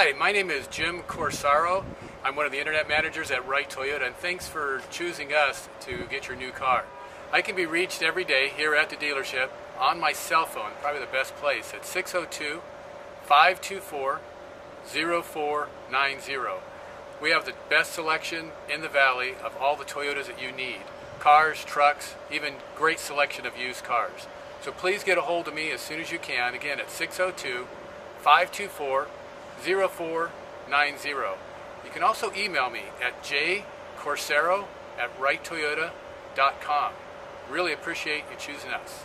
Hi, my name is Jim Corsaro. I'm one of the internet managers at Right Toyota, and thanks for choosing us to get your new car. I can be reached every day here at the dealership on my cell phone, probably the best place, at 602 524 0490. We have the best selection in the valley of all the Toyotas that you need cars, trucks, even great selection of used cars. So please get a hold of me as soon as you can. Again, at 602 524 0490. You can also email me at jcorsaro at righttoyota.com. Really appreciate you choosing us.